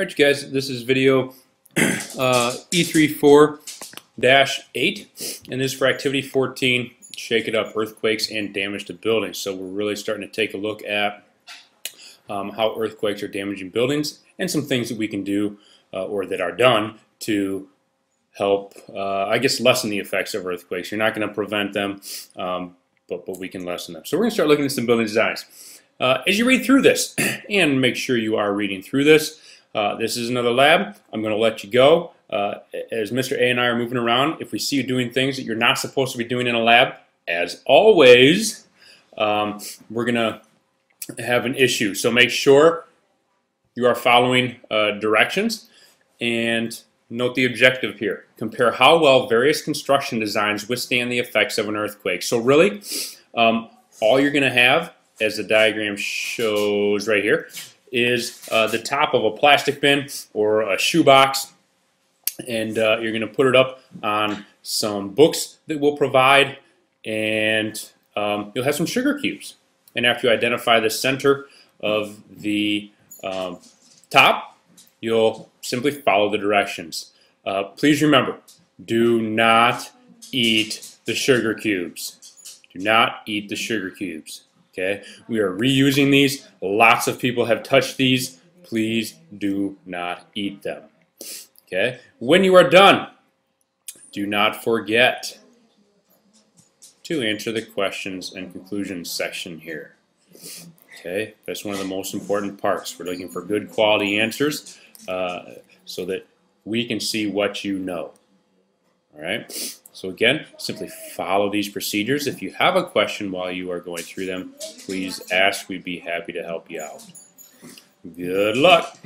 All right, you guys, this is video uh, E34-8, and this is for activity 14, shake it up, earthquakes and damage to buildings. So we're really starting to take a look at um, how earthquakes are damaging buildings and some things that we can do uh, or that are done to help, uh, I guess, lessen the effects of earthquakes. You're not going to prevent them, um, but, but we can lessen them. So we're going to start looking at some building designs. Uh, as you read through this, and make sure you are reading through this, uh, this is another lab. I'm going to let you go. Uh, as Mr. A and I are moving around, if we see you doing things that you're not supposed to be doing in a lab, as always, um, we're going to have an issue. So make sure you are following uh, directions and note the objective here. Compare how well various construction designs withstand the effects of an earthquake. So really, um, all you're going to have, as the diagram shows right here, is uh, the top of a plastic bin or a shoebox. And uh, you're going to put it up on some books that we'll provide and um, you'll have some sugar cubes. And after you identify the center of the um, top you'll simply follow the directions. Uh, please remember do not eat the sugar cubes. Do not eat the sugar cubes Okay, we are reusing these. Lots of people have touched these. Please do not eat them. Okay, when you are done, do not forget to answer the questions and conclusions section here. Okay, that's one of the most important parts. We're looking for good quality answers uh, so that we can see what you know. All right. So again, simply follow these procedures. If you have a question while you are going through them, please ask. We'd be happy to help you out. Good luck.